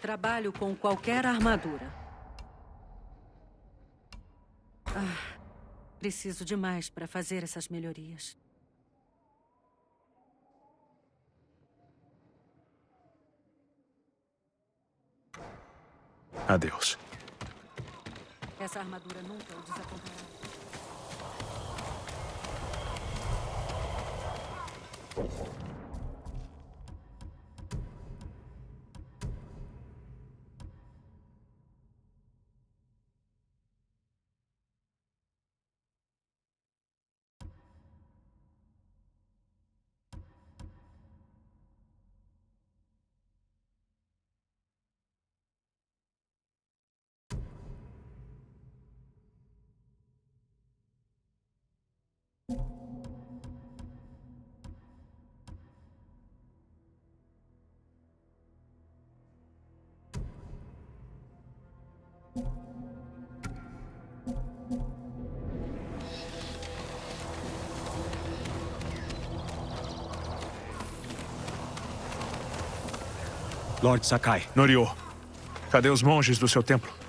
Trabalho com qualquer armadura. Ah, preciso de mais para fazer essas melhorias. Adeus. Essa armadura nunca o desapontará. Lord Sakai. Norio, cadê os monges do seu templo?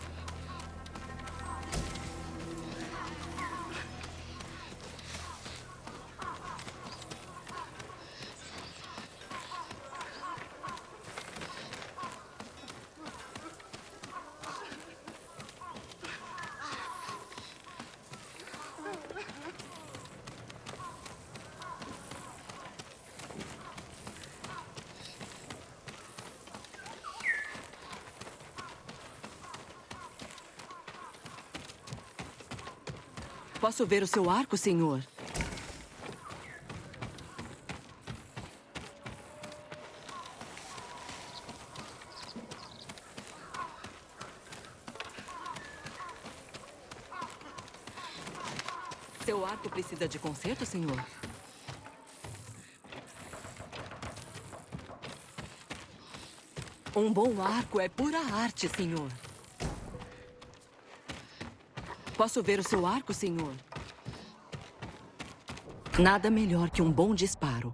Posso ver o seu arco, senhor? Seu arco precisa de conserto, senhor? Um bom arco é pura arte, senhor. Posso ver o seu arco, senhor? Nada melhor que um bom disparo.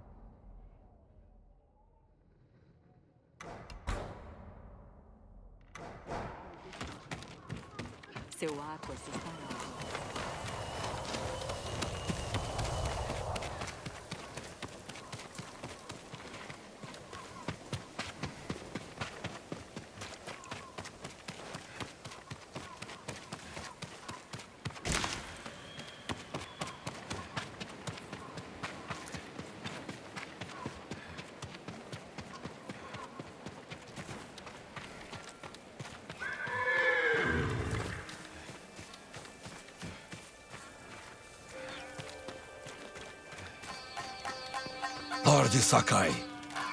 Sakai,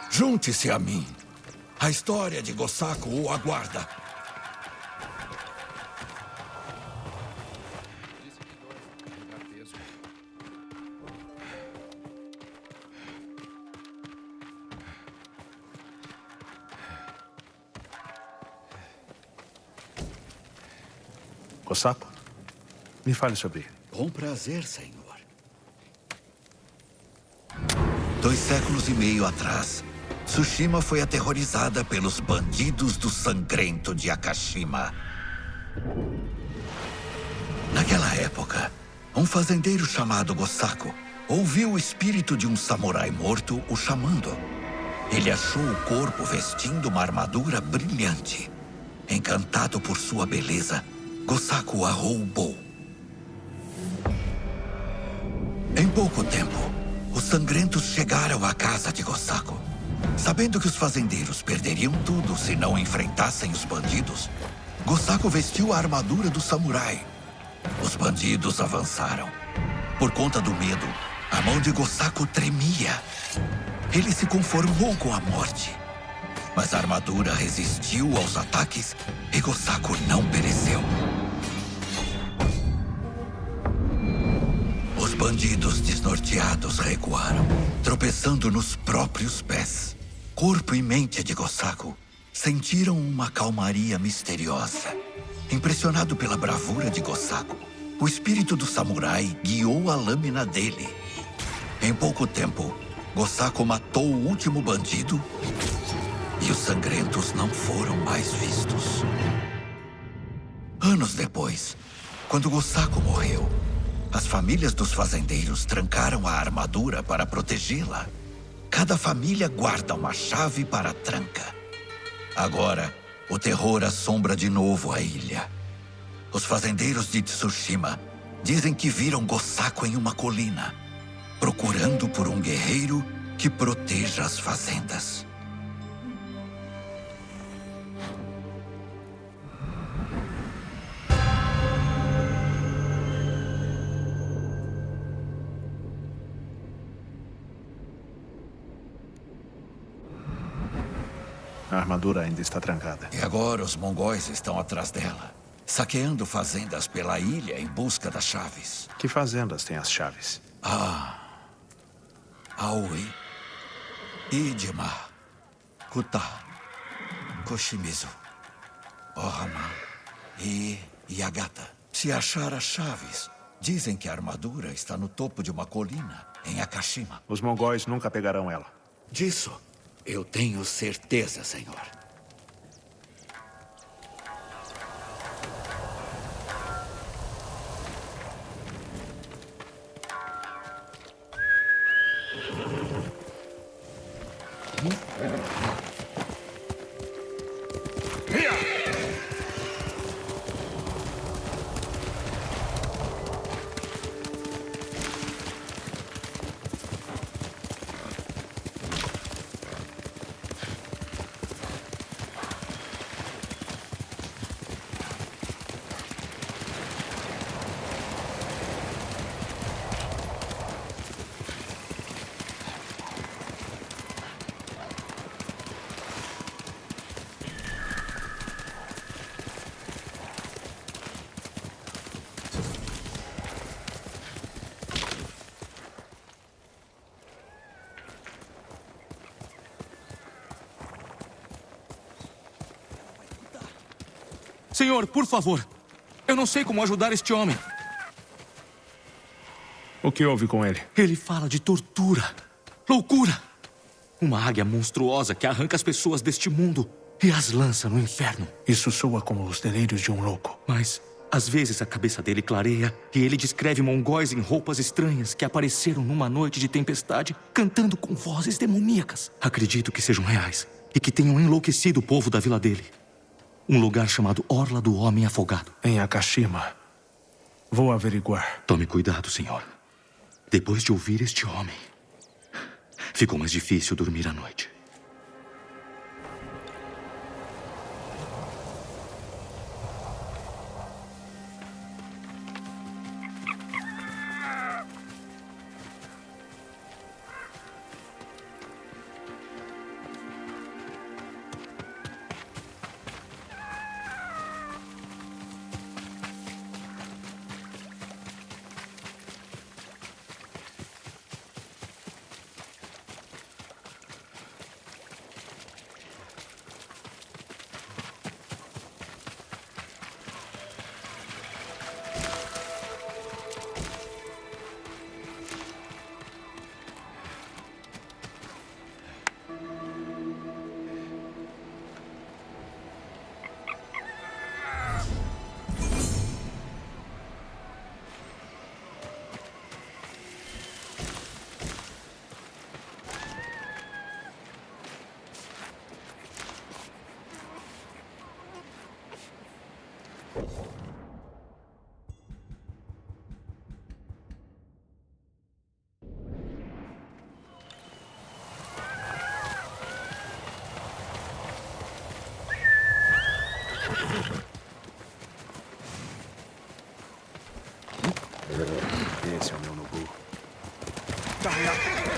junte-se a mim. A história de Gosako o aguarda. Osako, me fale sobre ele. Com prazer, senhor. Dois séculos e meio atrás, Tsushima foi aterrorizada pelos bandidos do sangrento de Akashima. Naquela época, um fazendeiro chamado Gosako ouviu o espírito de um samurai morto o chamando. Ele achou o corpo vestindo uma armadura brilhante. Encantado por sua beleza, Gosako a roubou. Em pouco tempo, sangrentos chegaram à casa de Gosako. Sabendo que os fazendeiros perderiam tudo se não enfrentassem os bandidos, Gosako vestiu a armadura do samurai. Os bandidos avançaram. Por conta do medo, a mão de Gosako tremia. Ele se conformou com a morte. Mas a armadura resistiu aos ataques e Gosako não pereceu. Bandidos desnorteados recuaram, tropeçando nos próprios pés. Corpo e mente de Gosako sentiram uma calmaria misteriosa. Impressionado pela bravura de Gosako, o espírito do samurai guiou a lâmina dele. Em pouco tempo, Gossaco matou o último bandido e os sangrentos não foram mais vistos. Anos depois, quando Gossaco morreu, as famílias dos fazendeiros trancaram a armadura para protegê-la. Cada família guarda uma chave para a tranca. Agora, o terror assombra de novo a ilha. Os fazendeiros de Tsushima dizem que viram Gossaco em uma colina, procurando por um guerreiro que proteja as fazendas. Armadura ainda está trancada. E agora os mongóis estão atrás dela, saqueando fazendas pela ilha em busca das chaves. Que fazendas têm as chaves? Ah. Aoi. Idima. Kuta. Koshimizu. Ohama. E Yagata. Se achar as chaves, dizem que a armadura está no topo de uma colina, em Akashima. Os mongóis nunca pegarão ela. Disso, eu tenho certeza, senhor. Senhor, por favor. Eu não sei como ajudar este homem. O que houve com ele? Ele fala de tortura, loucura. Uma águia monstruosa que arranca as pessoas deste mundo e as lança no inferno. Isso soa como os delírios de um louco. Mas, às vezes, a cabeça dele clareia e ele descreve mongóis em roupas estranhas que apareceram numa noite de tempestade, cantando com vozes demoníacas. Acredito que sejam reais e que tenham enlouquecido o povo da vila dele. Um lugar chamado Orla do Homem Afogado. Em Akashima. Vou averiguar. Tome cuidado, senhor. Depois de ouvir este homem, ficou mais difícil dormir à noite. Yeah.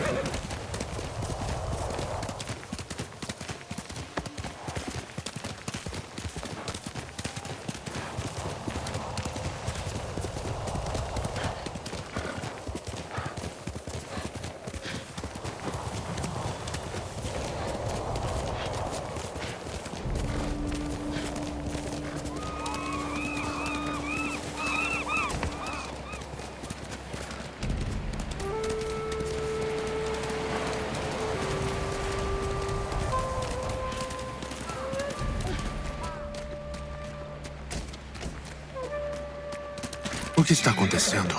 O que está acontecendo?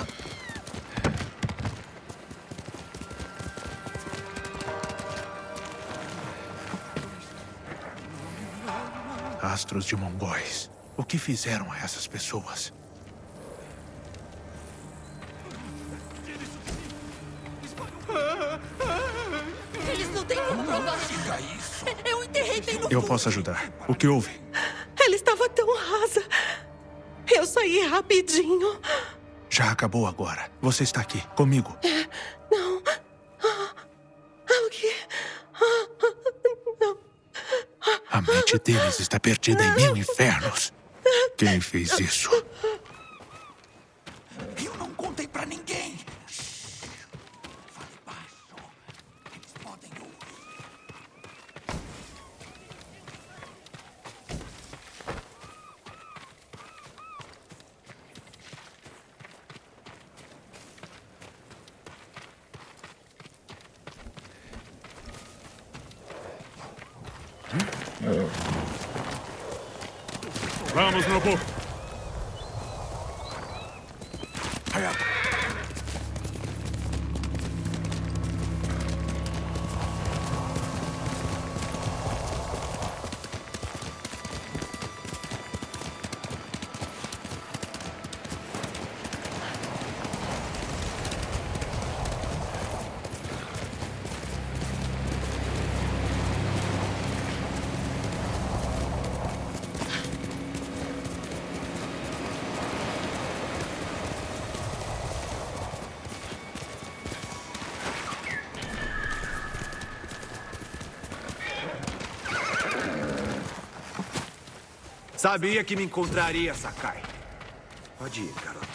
Astros de mongóis. O que fizeram a essas pessoas? Eles não têm como provar. Isso. Eu enterrei bem no Eu posso ajudar. O que houve? Rapidinho. Já acabou agora. Você está aqui, comigo. Não. Ah, o? Ah, não. A mente deles está perdida em mil infernos. Quem fez isso? Eu não contei pra ninguém. Shhh. Fale baixo. Eles podem ouvir. Vamos, meu povo. Hayato. Sabia que me encontraria, Sakai. Pode ir, garoto.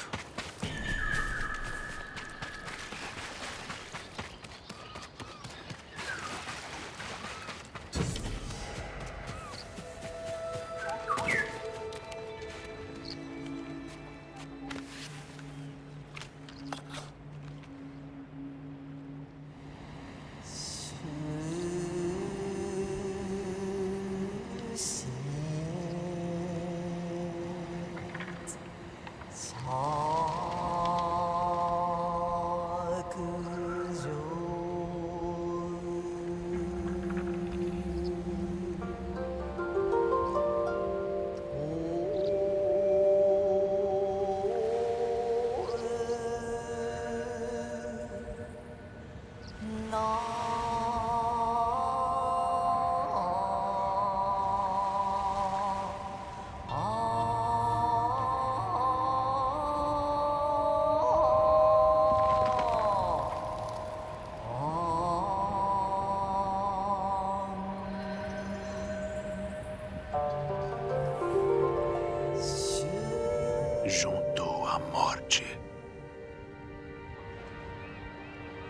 Junto à morte.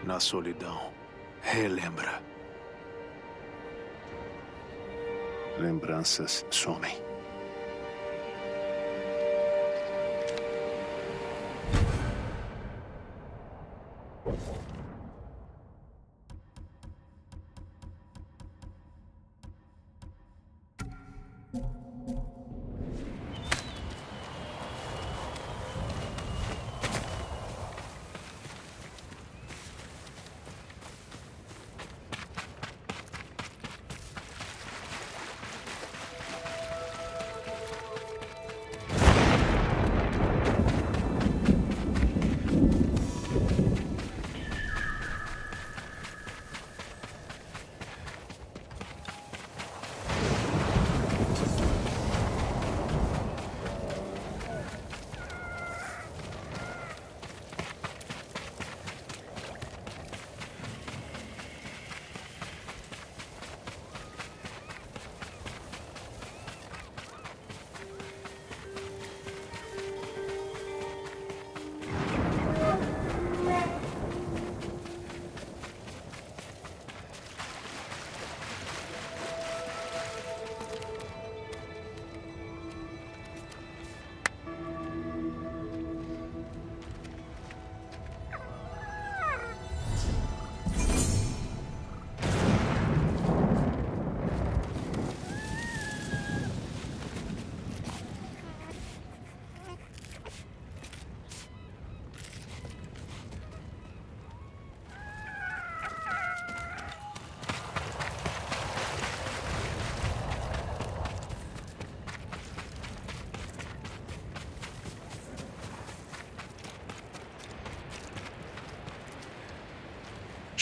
Na solidão, relembra. Lembranças somem.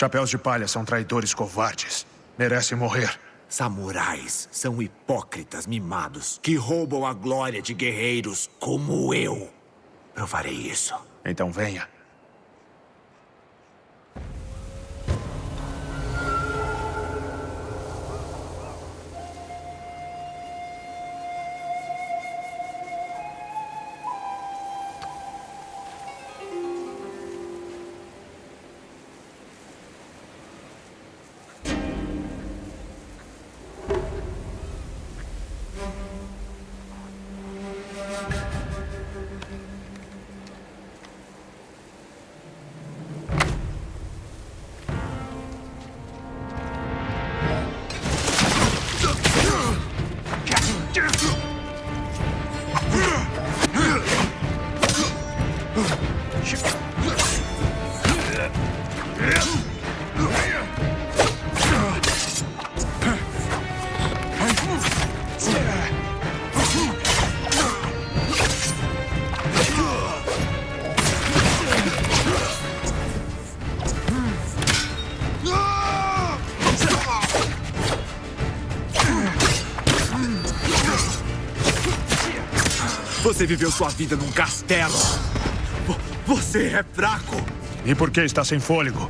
Chapéus de palha são traidores covardes. Merecem morrer. Samurais são hipócritas mimados que roubam a glória de guerreiros como eu. Provarei isso. Então venha. Você viveu sua vida num castelo. Vo- Você é fraco. E por que está sem fôlego?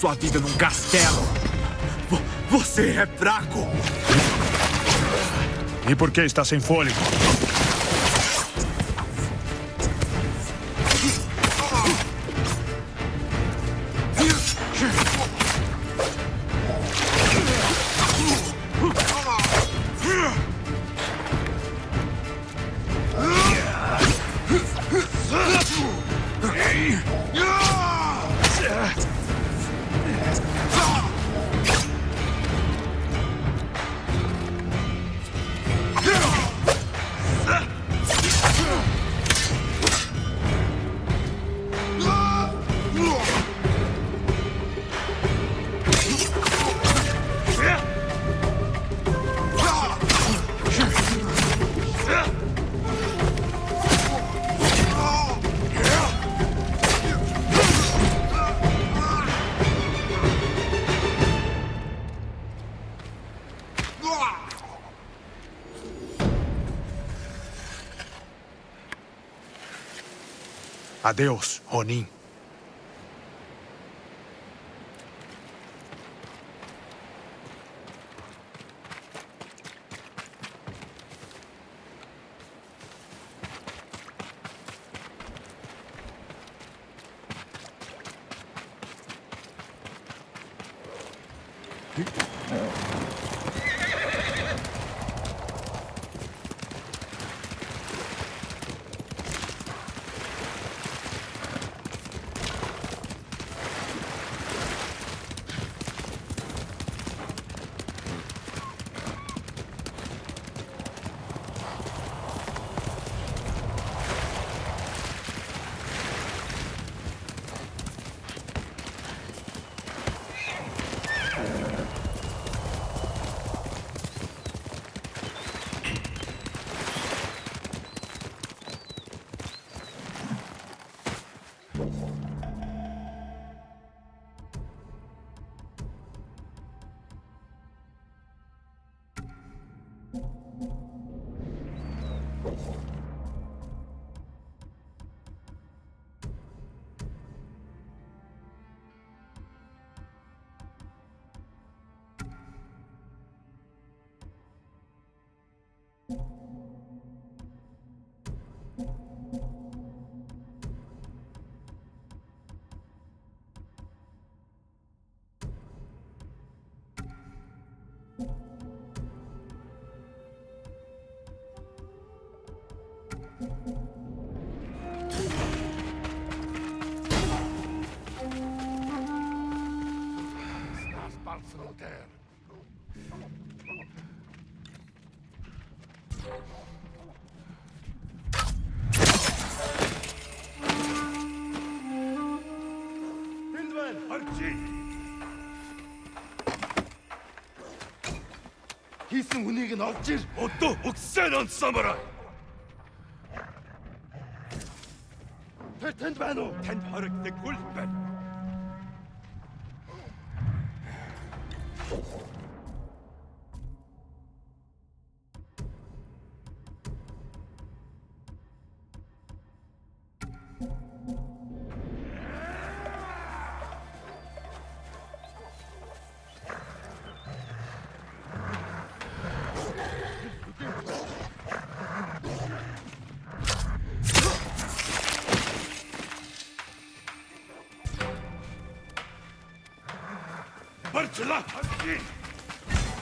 Sua vida num castelo. Vo- Você é fraco. E por que está sem fôlego? Adeus, Ronin. Хийсэн хүнийг нь олж ир. Одоо өгсөн он самурай. Тэр тэнд байна уу? Танд хоригддаг хүл байна. Angela, I'm in.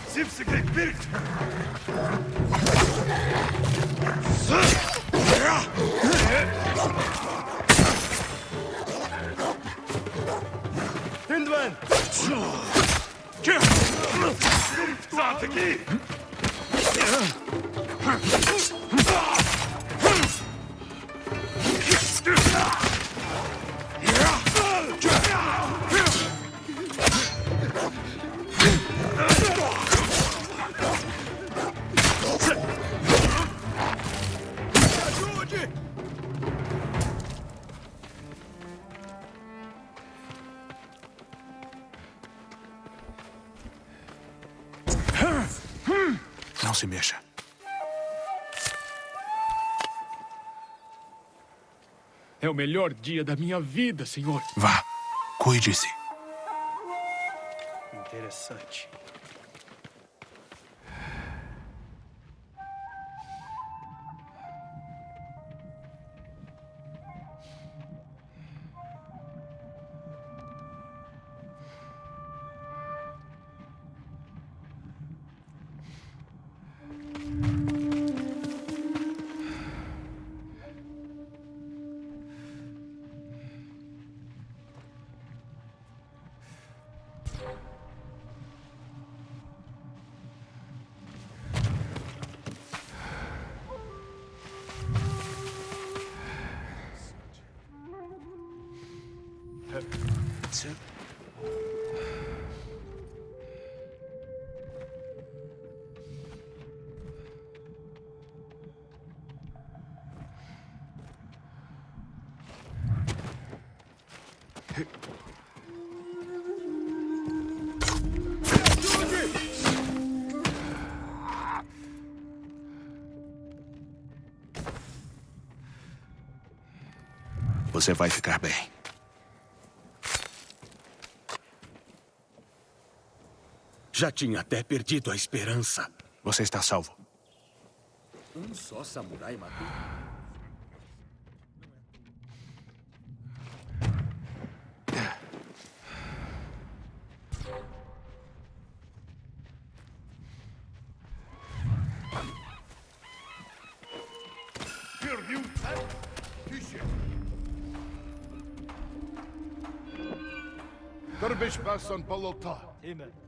Zip's a great build. Hindman! Strategy! Huh? Melhor dia da minha vida, senhor. Vá, cuide-se. Interessante. Você vai ficar bem. Já tinha até perdido a esperança. Você está salvo. Um só samurai matou. Dervish Basson Palota. Amen.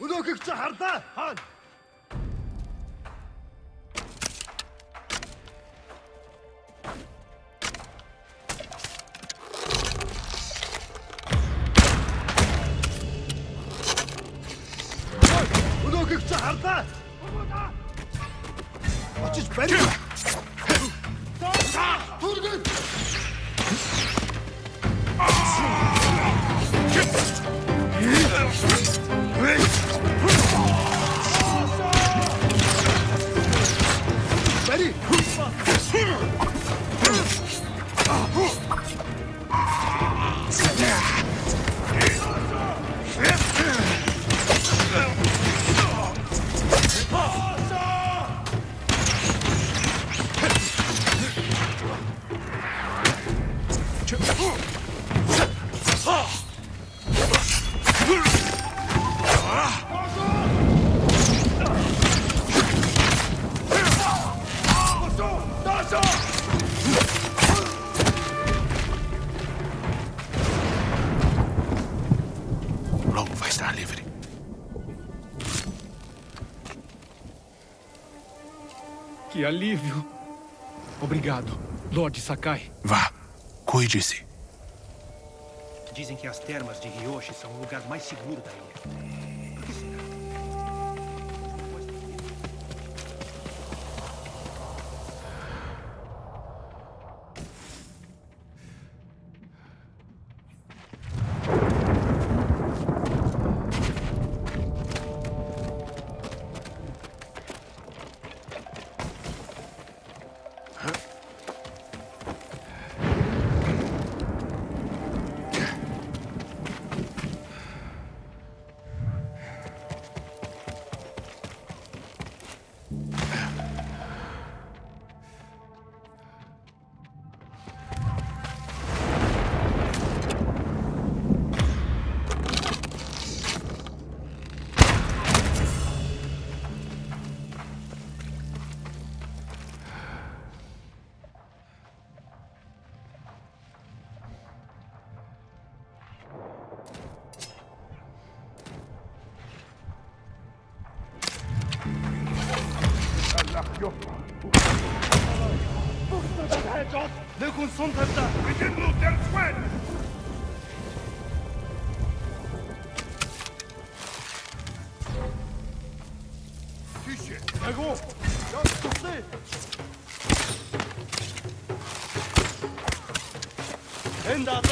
Өнөөхийг чи харлаа хаана? Que alívio. Obrigado, Lord Sakai. Vá, cuide-se. Dizem que as termas de Ryoshi são o lugar mais seguro da ilha. defend our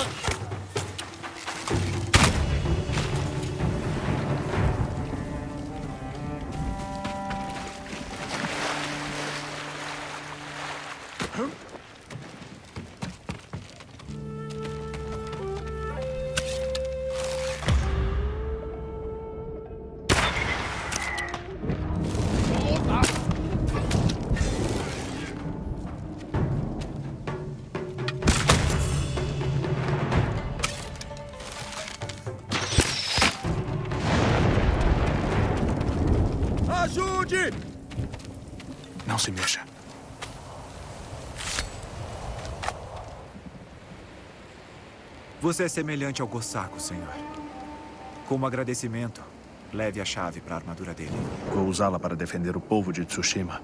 se mexa. Você é semelhante ao Gossaku, senhor. Como agradecimento, leve a chave para a armadura dele. Vou usá-la para defender o povo de Tsushima.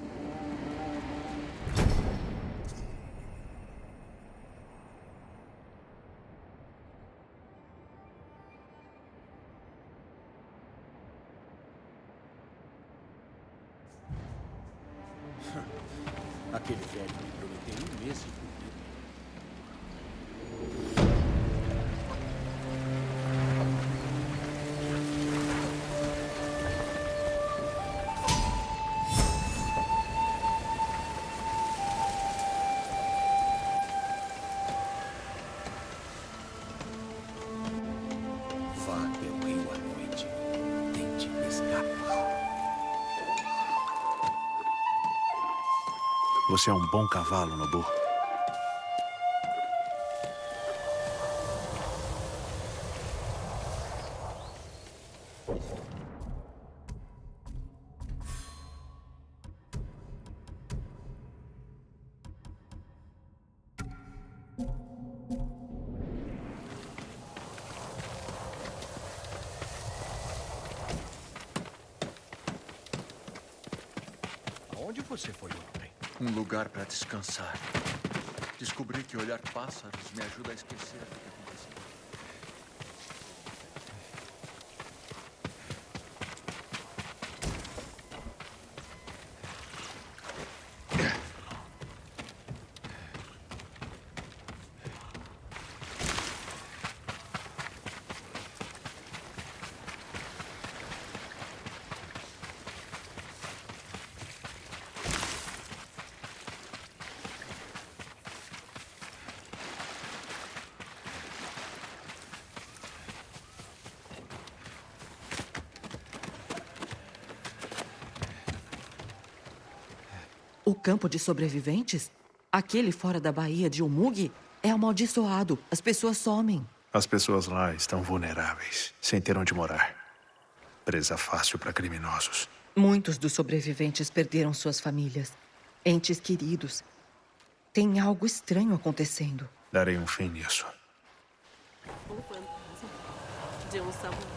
Você é um bom cavalo, Nobu. Aonde você foi? Um lugar para descansar. Descobri que olhar pássaros me ajuda a esquecer o que aconteceu. O campo de sobreviventes? Aquele fora da Baía de Umugi é amaldiçoado. As pessoas somem. As pessoas lá estão vulneráveis, sem ter onde morar. Presa fácil para criminosos. Muitos dos sobreviventes perderam suas famílias, entes queridos. Tem algo estranho acontecendo. Darei um fim nisso. Um fantasma de um samurai.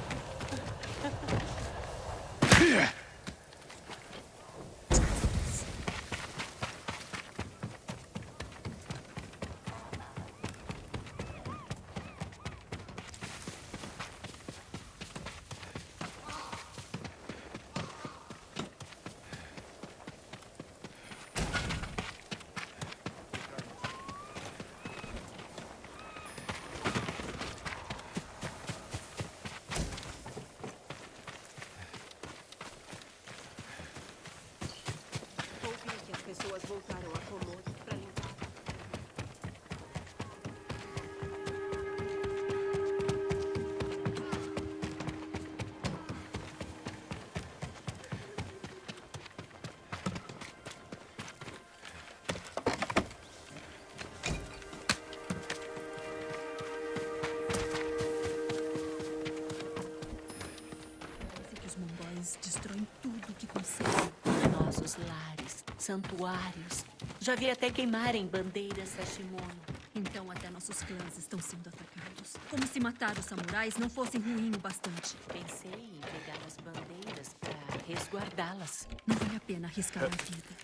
Nossos lares, santuários. Já vi até queimarem bandeiras Sashimono. Então até nossos clãs estão sendo atacados. Como se matar os samurais não fosse ruim o bastante. Pensei em pegar as bandeiras para resguardá-las. Não vale a pena arriscar a vida.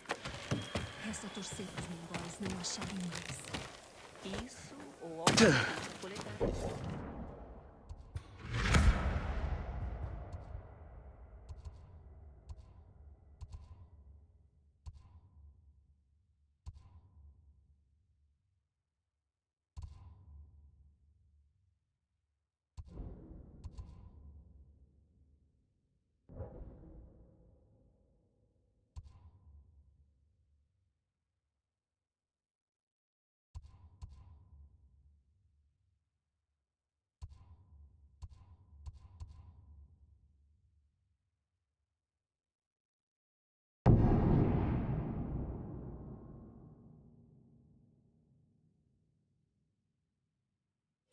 Resta torcer para os mongóis não acharem mais. Isso ou alguma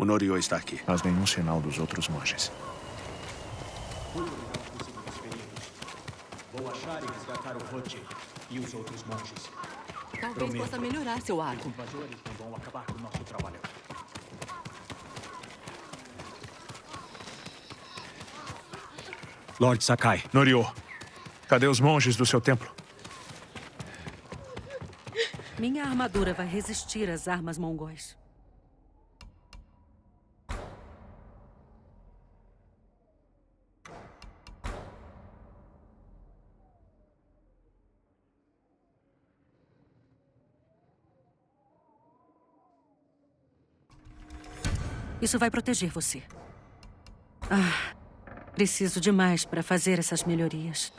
O Norio está aqui. Mas nenhum sinal dos outros monges. Vou achar e resgatar o Roche e os outros monges. Talvez Prometo. possa melhorar seu arco. Os invasores não vão acabar com o nosso trabalho. Lord Sakai. Norio, cadê os monges do seu templo? Minha armadura vai resistir às armas mongóis. Isso vai proteger você. Ah, preciso de mais para fazer essas melhorias.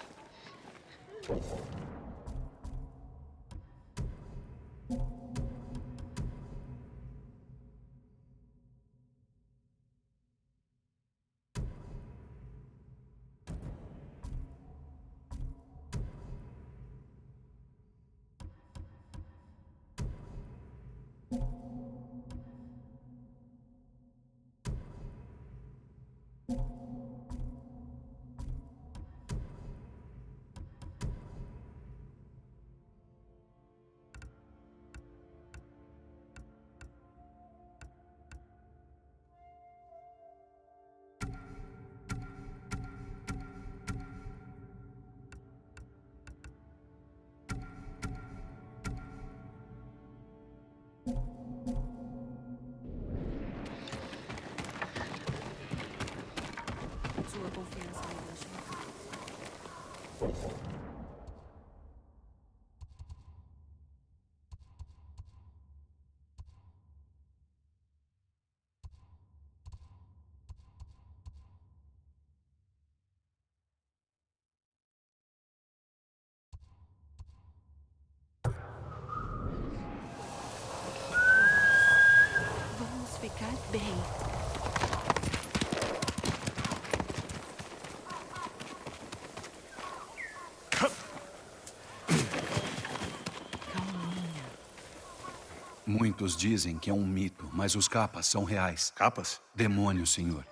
Muitos dizem que é um mito, mas os capas são reais. Capas? Demônios, senhor.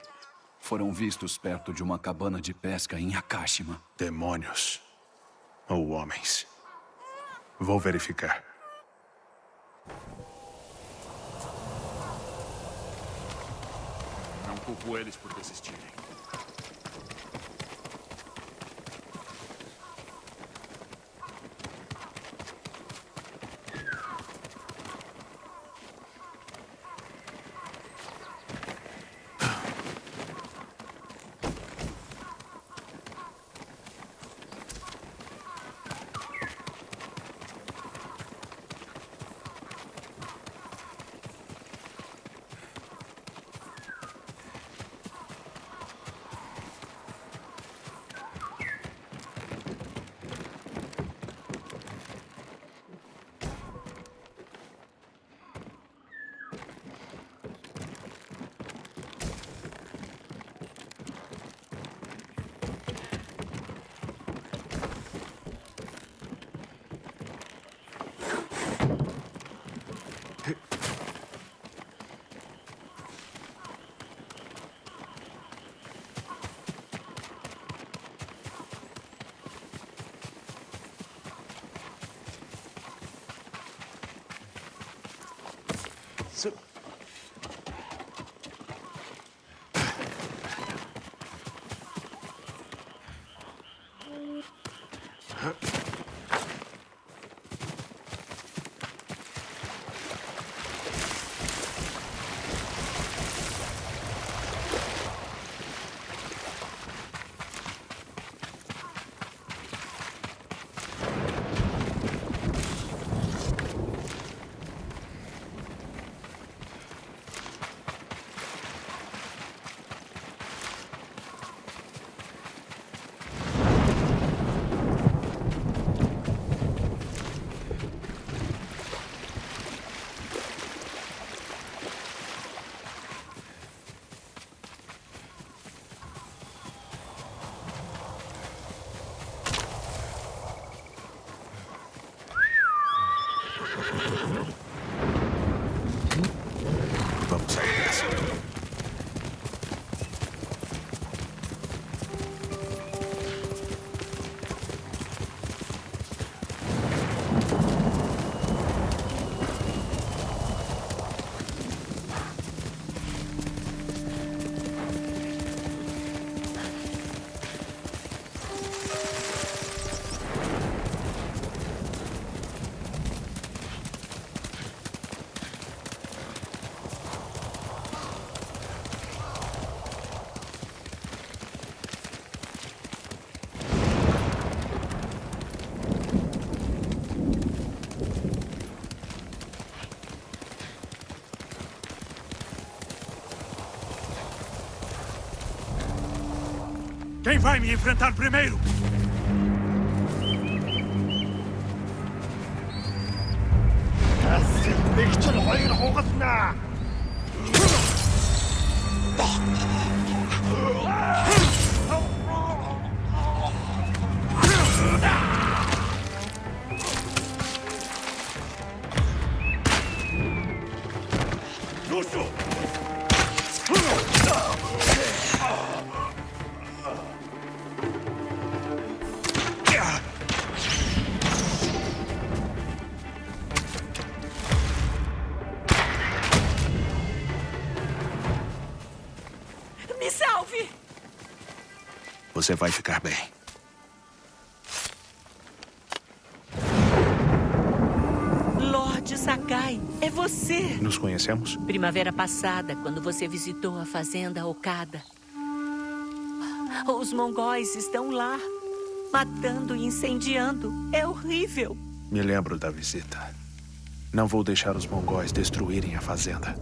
Foram vistos perto de uma cabana de pesca em Akashima. Demônios. Ou homens. Vou verificar. Não culpo eles por desistirem. Vai me enfrentar primeiro? Você vai ficar bem. Lord Sakai, é você! Nos conhecemos? Primavera passada, quando você visitou a fazenda Okada. Os mongóis estão lá, matando e incendiando. É horrível. Me lembro da visita. Não vou deixar os mongóis destruírem a fazenda.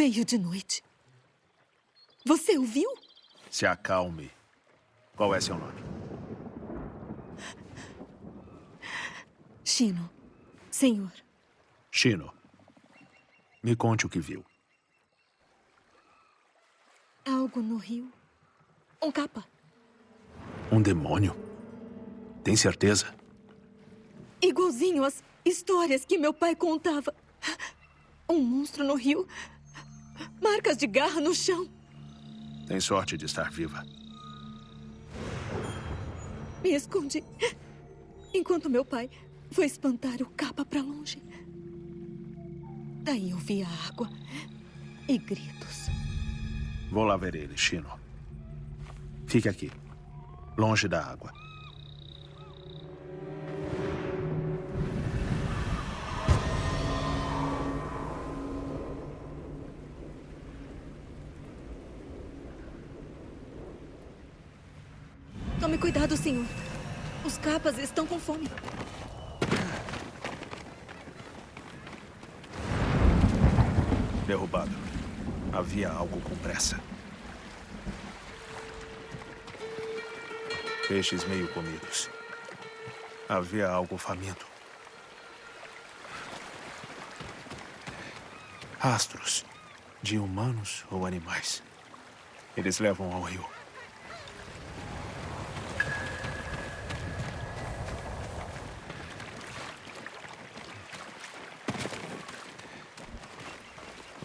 Veio de noite. Você o viu? Se acalme. Qual é seu nome? Chino. Senhor. Chino. Me conte o que viu. Algo no rio. Um capa. Um demônio? Tem certeza? Igualzinho às histórias que meu pai contava. Um monstro no rio. Marcas de garra no chão. Tem sorte de estar viva. Me escondi. Enquanto meu pai foi espantar o capa para longe. Daí eu vi a água e gritos. Vou lá ver ele, Chino. Fique aqui, longe da água. Cuidado, senhor. Os capas estão com fome. Derrubado. Havia algo com pressa. Peixes meio comidos. Havia algo faminto. Rastros de humanos ou animais. Eles levam ao rio.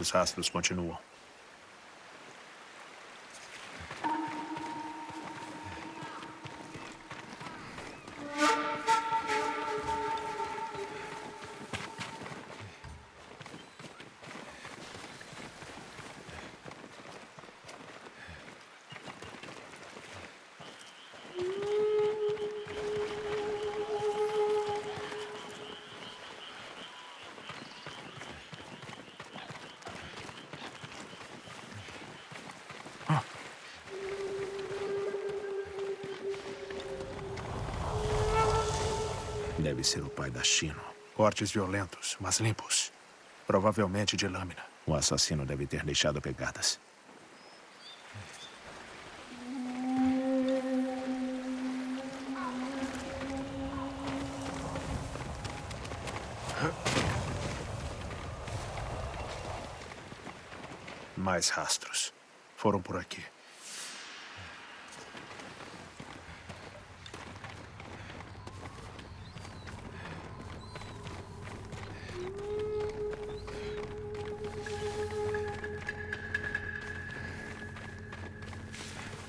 Os rastros continuam. Deve ser o pai da Chino. Cortes violentos, mas limpos. Provavelmente de lâmina. O assassino deve ter deixado pegadas. Mais rastros. Foram por aqui.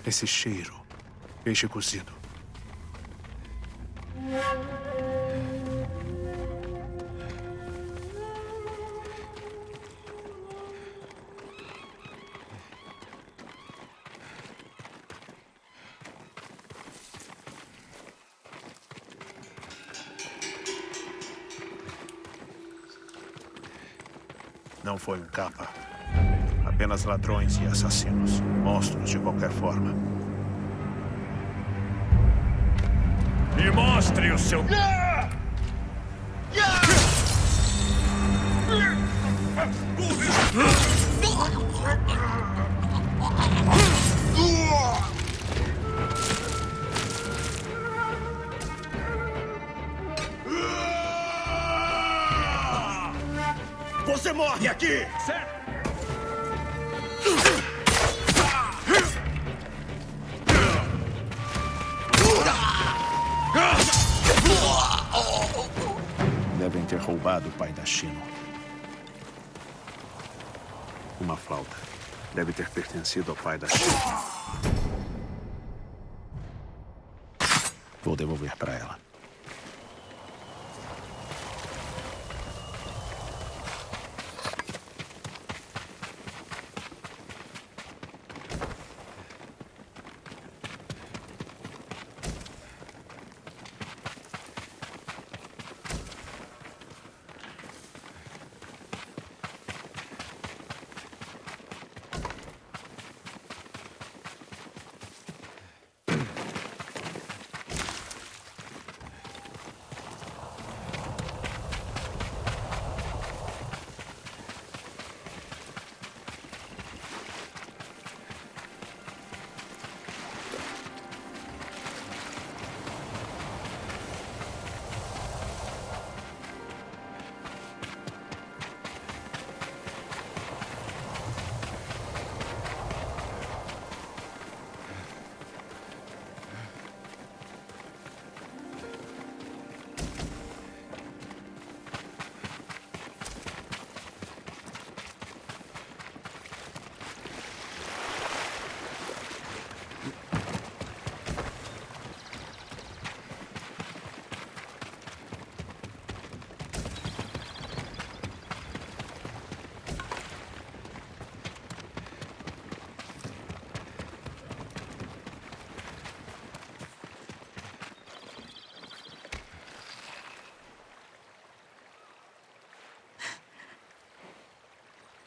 Esse cheiro. Peixe cozido. Não foi um capa. Apenas ladrões e assassinos. Monstros de qualquer forma. Me mostre o seu. Você morre aqui! Certo! Devem ter roubado o pai da Chino. Uma flauta. Deve ter pertencido ao pai da Chino. Vou devolver para ela.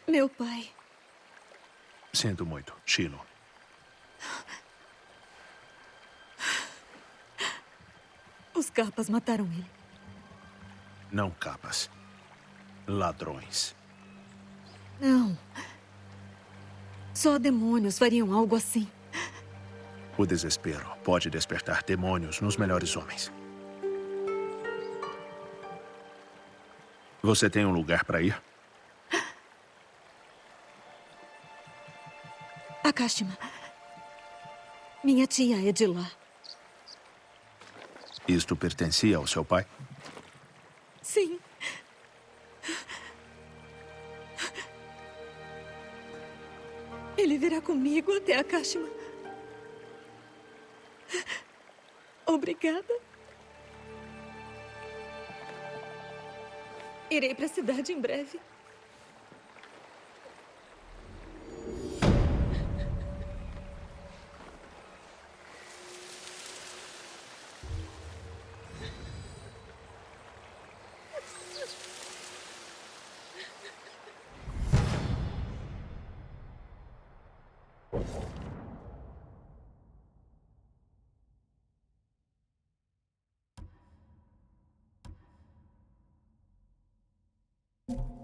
Meu pai. Sinto muito, Chino. Os capas mataram ele. Não capas. Ladrões. Não. Só demônios fariam algo assim. O desespero pode despertar demônios nos melhores homens. Você tem um lugar para ir? Akashima. Minha tia é de lá. Isto pertencia ao seu pai? Sim. Ele virá comigo até Akashima. Obrigada. Irei para a cidade em breve. you